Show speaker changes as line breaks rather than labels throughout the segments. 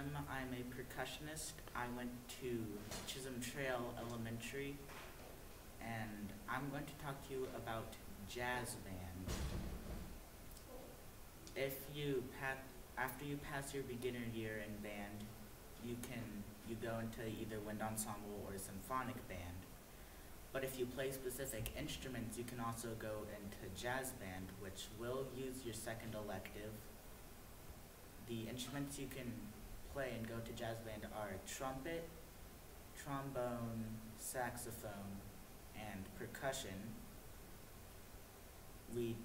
am. I'm a percussionist. I went to Chisholm Trail Elementary, and I'm going to talk to you about jazz band. If you pa- after you pass your beginner year in band, you can you go into either wind ensemble or symphonic band. But if you play specific instruments, you can also go into jazz band, which will use your second elective. The instruments you can play and go to jazz band are trumpet, trombone, saxophone, and percussion. We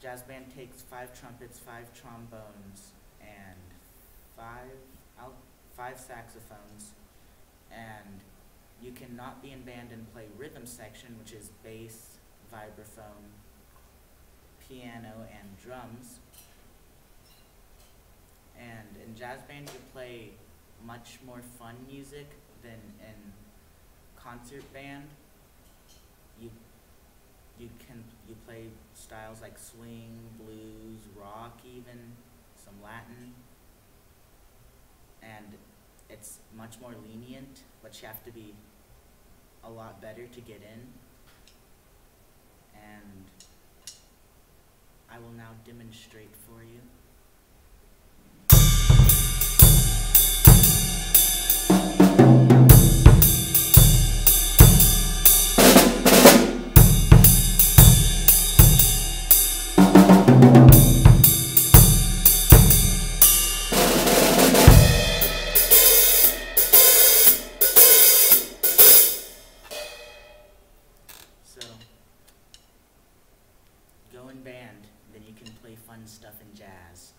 jazz band takes five trumpets, five trombones, and five out five saxophones, and you cannot be in band and play rhythm section, which is bass, vibraphone, piano, and drums. In jazz band, you play much more fun music than in concert band. You you can you play styles like swing, blues, rock, even some Latin, and it's much more lenient, but you have to be a lot better to get in. And I will now demonstrate for you. own band, then you can play fun stuff and jazz.